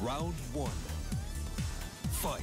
Round one. Fight.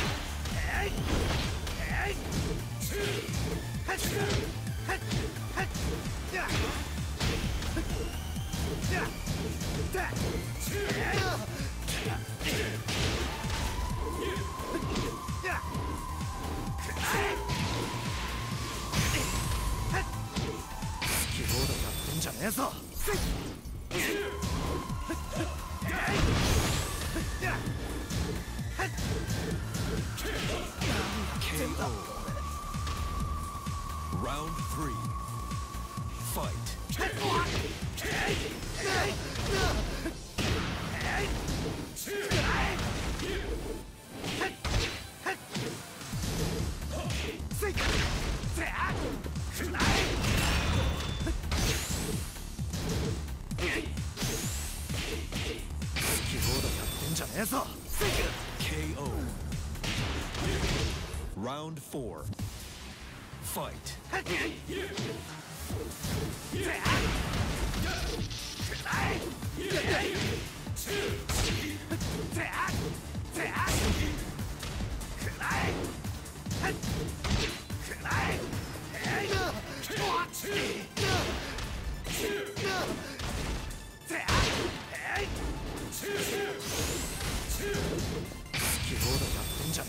Round three. Fight. KO. Round four. Fight.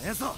KO.